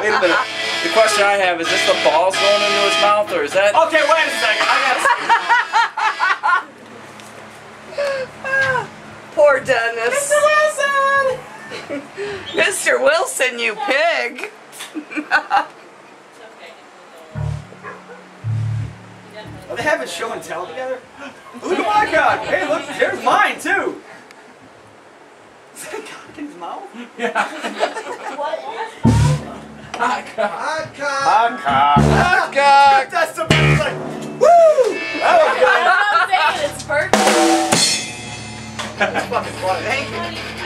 Wait a minute. The question I have is this the balls going into his mouth or is that? Okay, wait a second. I got. Poor Dennis. Mr. Wilson. Mr. Wilson, you pig. Are oh, they having show and tell together? Look at my cock. Hey, look, there's mine too. Is that a cock in his mouth? Hot cock. Hot cock. Hot cock. Hot cock. That's the best. Like, woo! That was good. I'm not saying it's perfect. That's fucking funny. Thank you.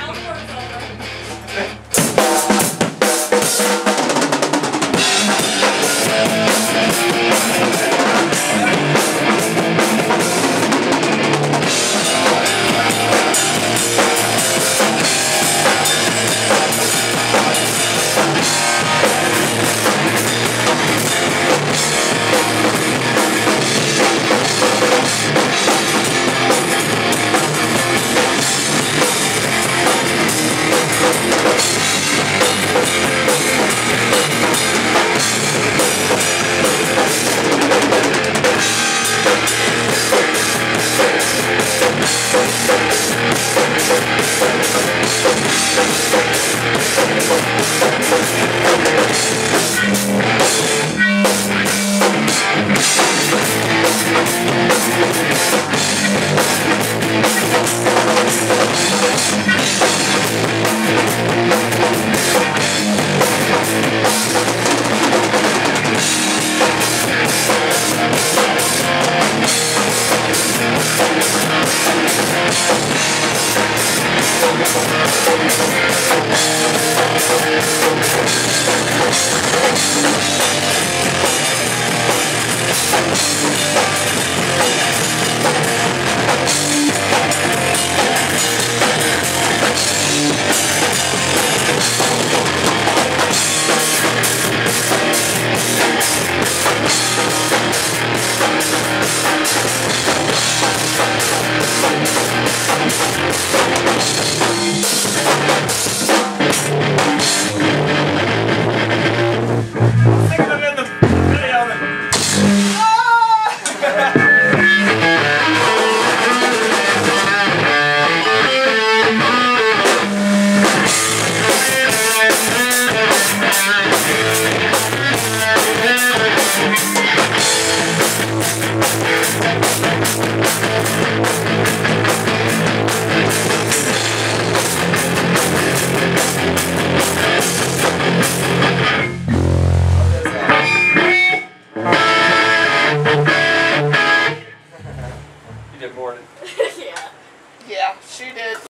Think